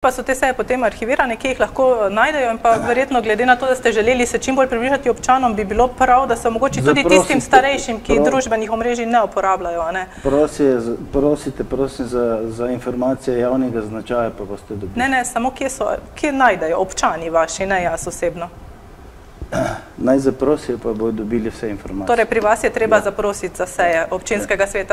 Pa so te seje potem arhivirane, ki jih lahko eh, najdejo in pa verjetno glede na to, da ste želeli se čim bolj približati občanom, bi bilo prav, da se omogoči tudi Zaprosite, tistim starejšim, ki pro... družbenih omrežij ne uporabljajo. Ne? Prosi, prosite, prosim za, za informacije javnega značaja, pa boste dobili. Ne, ne, samo kje, so, kje najdejo občani vaši, ne jaz osebno. Naj zaprosijo, pa bodo dobili vse informacije. Torej, pri vas je treba ja. zaprositi za seje ja. občinskega sveta.